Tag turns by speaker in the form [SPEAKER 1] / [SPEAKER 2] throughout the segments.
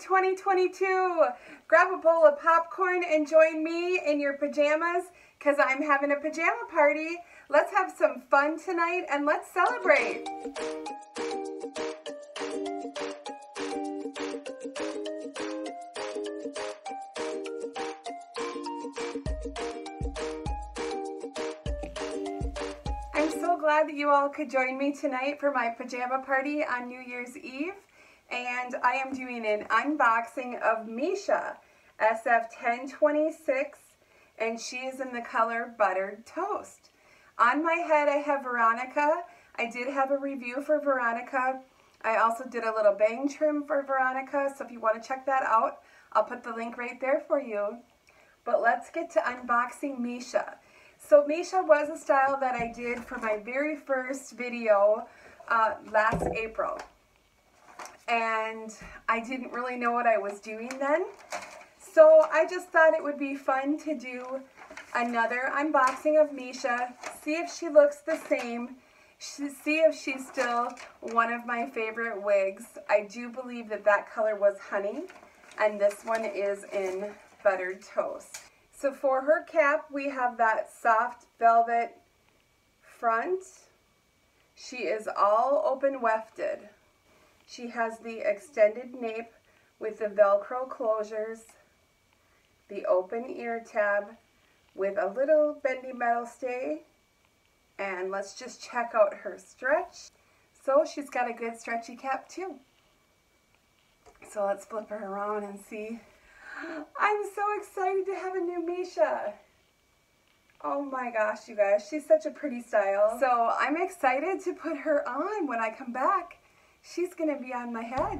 [SPEAKER 1] 2022. Grab a bowl of popcorn and join me in your pajamas because I'm having a pajama party. Let's have some fun tonight and let's celebrate. I'm so glad that you all could join me tonight for my pajama party on New Year's Eve and I am doing an unboxing of Mischa SF1026 and she is in the color Buttered Toast. On my head I have Veronica. I did have a review for Veronica. I also did a little bang trim for Veronica, so if you want to check that out, I'll put the link right there for you. But let's get to unboxing Mischa. So Mischa was a style that I did for my very first video uh, last April and I didn't really know what I was doing then. So I just thought it would be fun to do another unboxing of Mischa, see if she looks the same, see if she's still one of my favorite wigs. I do believe that that color was honey, and this one is in buttered toast. So for her cap, we have that soft velvet front. She is all open wefted. She has the extended nape with the Velcro closures, the open ear tab with a little bendy metal stay, and let's just check out her stretch. So she's got a good stretchy cap too. So let's flip her around and see. I'm so excited to have a new Mischa. Oh my gosh, you guys, she's such a pretty style. So I'm excited to put her on when I come back. She's to be on my head.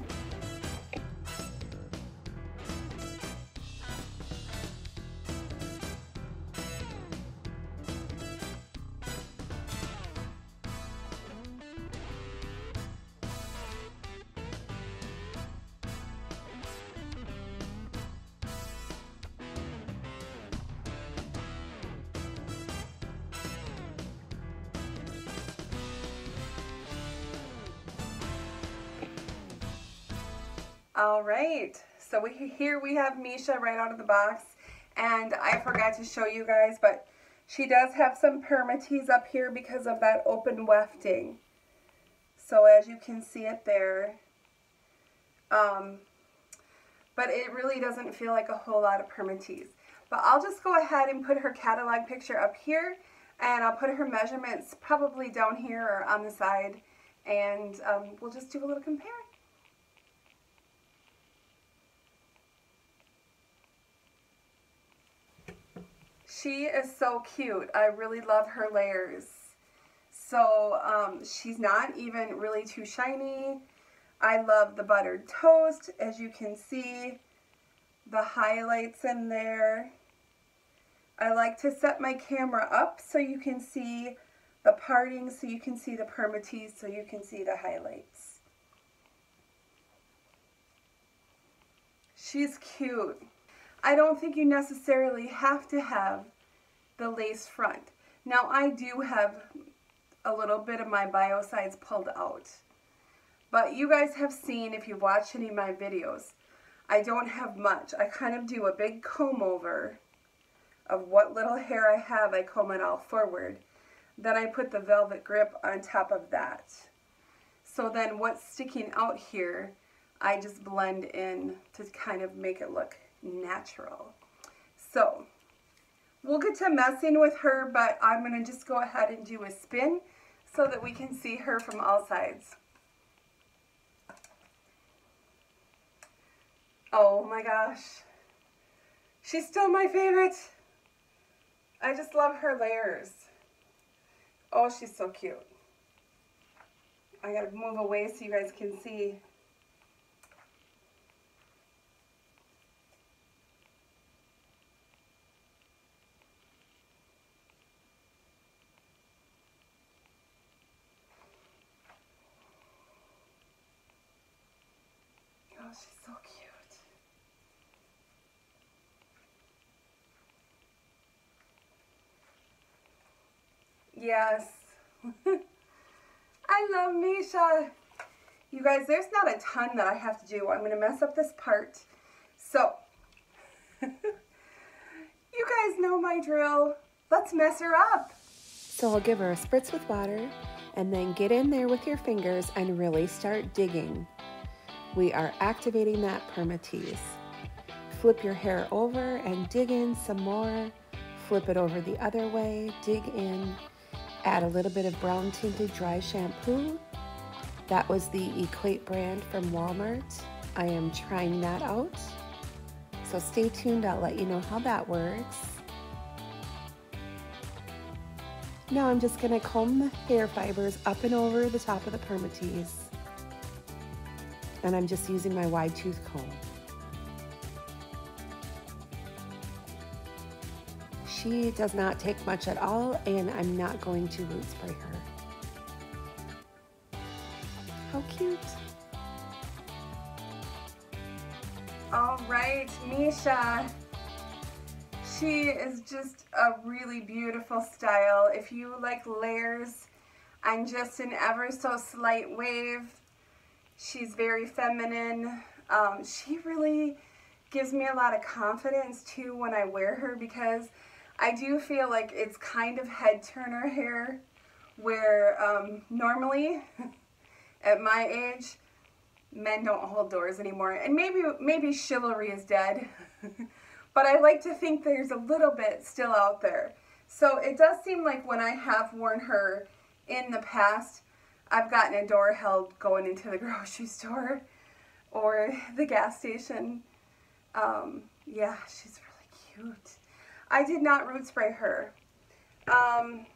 [SPEAKER 1] All right, so we, here we have Mischa right out of the box, and I forgot to show you guys, but she does have some permatease up here because of that open wefting. So as you can see it there, um, but it really doesn't feel like a whole lot of permatease. But I'll just go ahead and put her catalog picture up here, and I'll put her measurements probably down here or on the side, and um, we'll just do a little compare. She is so cute. I really love her layers. So um, she's not even really too shiny. I love the buttered toast. As you can see, the highlights in there. I like to set my camera up so you can see the parting, so you can see the permatease, so you can see the highlights. She's cute. I don't think you necessarily have to have the lace front. Now I do have a little bit of my bio sides pulled out. But you guys have seen, if you've watched any of my videos, I don't have much. I kind of do a big comb over of what little hair I have. I comb it all forward. Then I put the velvet grip on top of that. So then what's sticking out here, I just blend in to kind of make it look natural. So we'll get to messing with her, but I'm going to just go ahead and do a spin so that we can see her from all sides. Oh my gosh. She's still my favorite. I just love her layers. Oh, she's so cute. I gotta move away so you guys can see. Oh, she's so cute. Yes. I love Mischa. You guys, there's not a ton that I have to do. I'm going to mess up this part. So, you guys know my drill. Let's mess her up.
[SPEAKER 2] So I'll give her a spritz with water and then get in there with your fingers and really start digging. We are activating that permatease. Flip your hair over and dig in some more. Flip it over the other way, dig in, add a little bit of brown tinted dry shampoo. That was the Equate brand from Walmart. I am trying that out. So stay tuned, I'll let you know how that works. Now I'm just going to comb the hair fibers up and over the top of the permatease. And I'm just using my wide tooth comb. She does not take much at all and I'm not going to root spray her. How cute.
[SPEAKER 1] All right, Mischa. She is just a really beautiful style. If you like layers and just an ever so slight wave, she's very feminine. Um, she really gives me a lot of confidence too when I wear her because I do feel like it's kind of head turner hair where um, normally at my age men don't hold doors anymore and maybe maybe chivalry is dead but I like to think there's a little bit still out there. So it does seem like when I have worn her in the past, I've gotten a door held going into the grocery store or the gas station. Um, yeah, she's really cute. I did not root spray her. Um,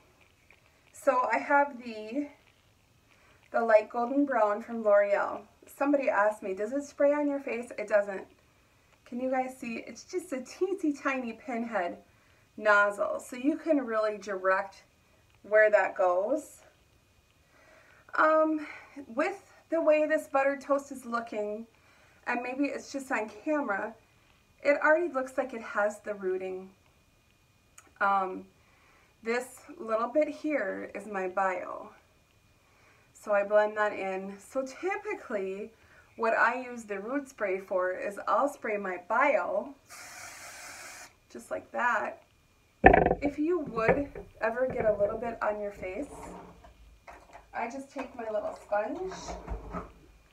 [SPEAKER 1] so I have the the light golden brown from L'Oreal. Somebody asked me, does it spray on your face? It doesn't. Can you guys see? It's just a teensy tiny pinhead nozzle. So you can really direct where that goes. Um, with the way this buttered toast is looking, and maybe it's just on camera, it already looks like it has the rooting. Um, this little bit here is my bio. So I blend that in. So typically, what I use the root spray for is I'll spray my bio, just like that. If you would ever get a little bit on your face, I just take my little sponge,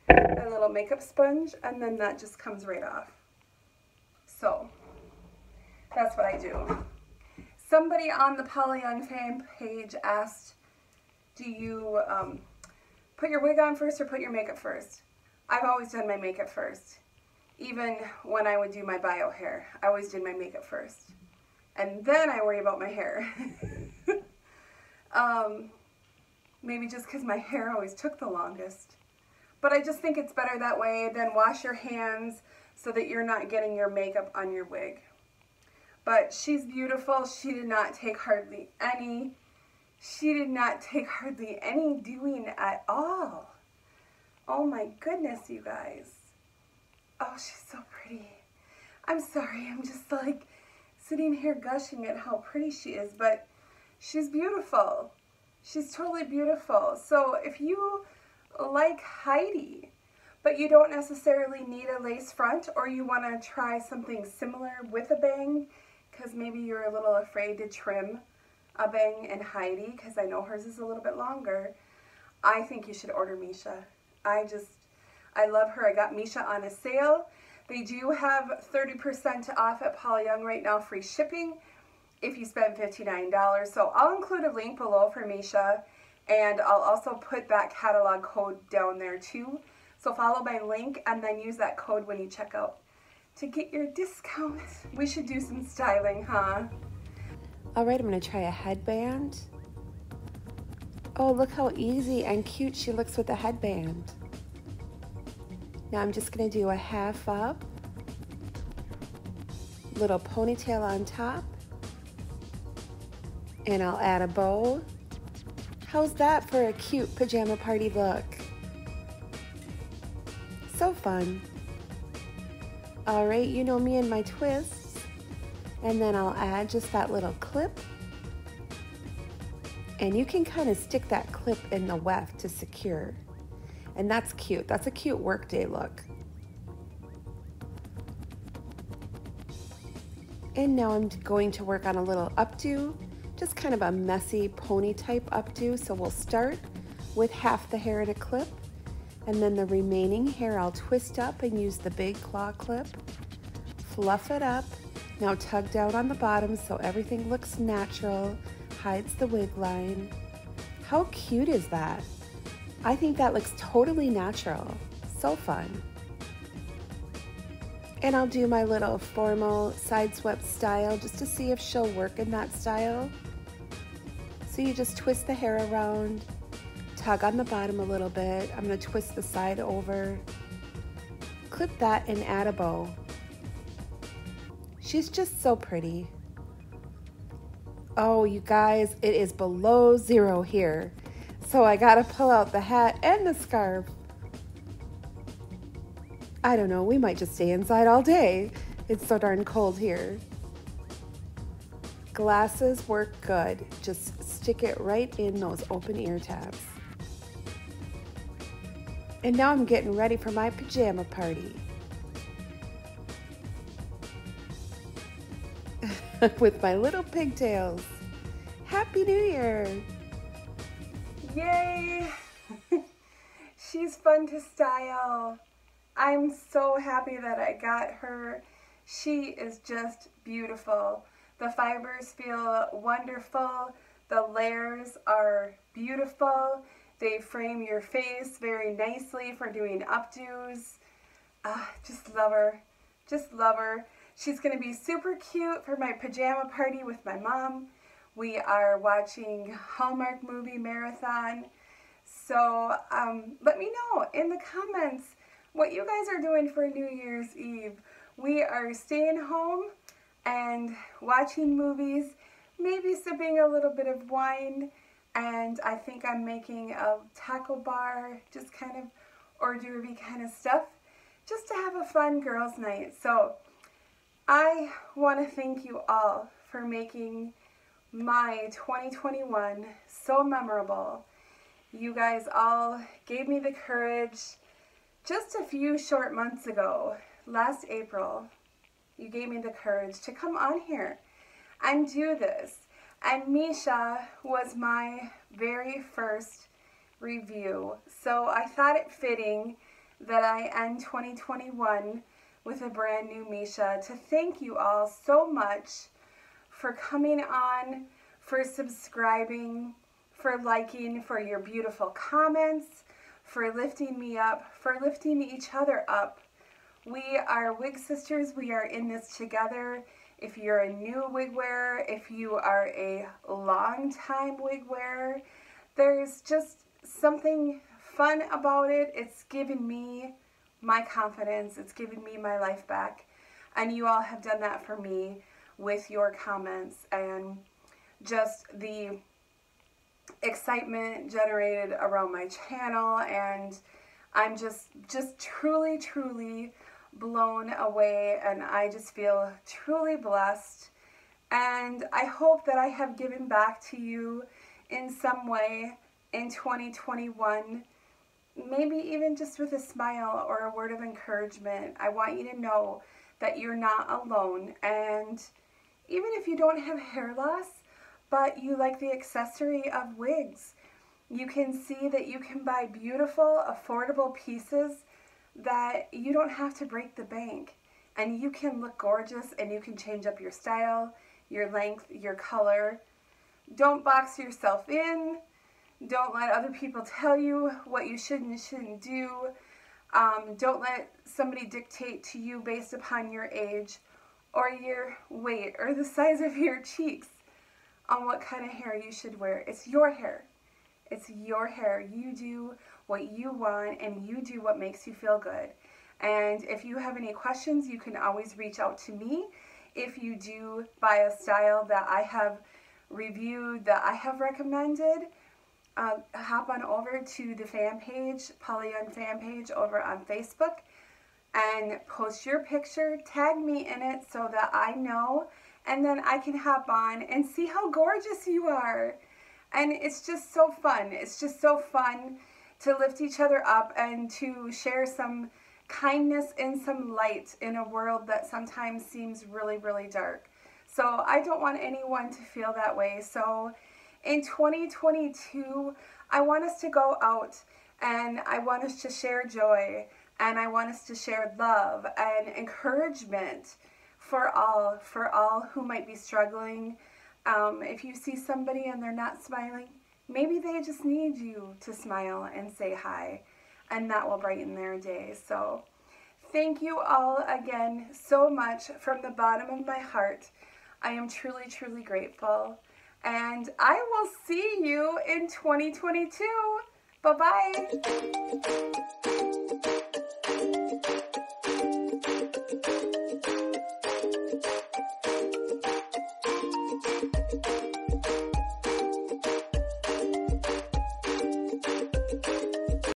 [SPEAKER 1] a little makeup sponge, and then that just comes right off. So, that's what I do. Somebody on the Paula Young fan page asked, do you um, put your wig on first or put your makeup first? I've always done my makeup first. Even when I would do my bio hair, I always did my makeup first. And then I worry about my hair. um, maybe just because my hair always took the longest. But I just think it's better that way than wash your hands so that you're not getting your makeup on your wig. But she's beautiful. She did not take hardly any. She did not take hardly any doing at all. Oh my goodness, you guys. Oh, she's so pretty. I'm sorry, I'm just like sitting here gushing at how pretty she is, but she's beautiful. She's totally beautiful. So if you like Heidi, but you don't necessarily need a lace front or you want to try something similar with a bang, because maybe you're a little afraid to trim a bang in Heidi, because I know hers is a little bit longer, I think you should order Mischa. I just, I love her. I got Mischa on a sale. They do have 30% off at Paula Young right now, free shipping if you spend $59. So I'll include a link below for Mischa and I'll also put that catalog code down there too. So follow my link and then use that code when you check out to get your discount. We should do some styling, huh?
[SPEAKER 2] All right, I'm gonna try a headband. Oh, look how easy and cute she looks with the headband. Now I'm just gonna do a half up, little ponytail on top, and I'll add a bow. How's that for a cute pajama party look? So fun. All right, you know me and my twists. And then I'll add just that little clip and you can kind of stick that clip in the weft to secure. And that's cute. That's a cute workday look. And now I'm going to work on a little updo, just kind of a messy pony type updo. So we'll start with half the hair at a clip and then the remaining hair I'll twist up and use the big claw clip, fluff it up. Now tug down on the bottom so everything looks natural, hides the wig line. How cute is that? I think that looks totally natural. So fun. And I'll do my little formal side swept style just to see if she'll work in that style. So you just twist the hair around, tug on the bottom a little bit. I'm gonna twist the side over, clip that and add a bow. She's just so pretty. Oh, you guys, it is below zero here. So I gotta pull out the hat and the scarf. I don't know, we might just stay inside all day. It's so darn cold here. Glasses work good. Just stick it right in those open ear tabs. And now I'm getting ready for my pajama party. With my little pigtails. Happy New Year!
[SPEAKER 1] Yay! She's fun to style. I'm so happy that I got her. She is just beautiful. The fibers feel wonderful. The layers are beautiful. They frame your face very nicely for doing updos. Ah, just love her. Just love her. She's going to be super cute for my pajama party with my mom. We are watching Hallmark movie marathon. So um, let me know in the comments what you guys are doing for New Year's Eve. We are staying home and watching movies, maybe sipping a little bit of wine, and I think I'm making a taco bar, just kind of hors d'oeuvre kind of stuff, just to have a fun girls' night. So I want to thank you all for making my 2021 so memorable. You guys all gave me the courage just a few short months ago, last April, you gave me the courage to come on here and do this. And Mischa was my very first review. So I thought it fitting that I end 2021 with a brand new Mischa to thank you all so much for coming on, for subscribing, for liking, for your beautiful comments, for lifting me up, for lifting each other up. We are wig sisters. We are in this together. If you're a new wig wearer, if you are a long time wig wearer, there's just something fun about it. It's given me my confidence. It's given me my life back. And you all have done that for me with your comments and just the excitement generated around my channel and I'm just just truly truly blown away and I just feel truly blessed and I hope that I have given back to you in some way in 2021 maybe even just with a smile or a word of encouragement I want you to know that you're not alone and even if you don't have hair loss but you like the accessory of wigs. You can see that you can buy beautiful, affordable pieces that you don't have to break the bank. And you can look gorgeous and you can change up your style, your length, your color. Don't box yourself in. Don't let other people tell you what you should and shouldn't do. Um, don't let somebody dictate to you based upon your age or your weight or the size of your cheeks on what kind of hair you should wear. It's your hair. It's your hair. You do what you want and you do what makes you feel good. And if you have any questions, you can always reach out to me. If you do buy a style that I have reviewed, that I have recommended, uh, hop on over to the fan page, Paula Young fan page over on Facebook and post your picture, tag me in it so that I know and then I can hop on and see how gorgeous you are. And it's just so fun. It's just so fun to lift each other up and to share some kindness and some light in a world that sometimes seems really, really dark. So I don't want anyone to feel that way. So in 2022, I want us to go out and I want us to share joy and I want us to share love and encouragement for all, for all who might be struggling. Um, if you see somebody and they're not smiling, Maybe they just need you to smile and say hi, and that will brighten their day. So, thank you all again so much from the bottom of my heart. I am truly, truly grateful. And I will see you in 2022. Bye bye.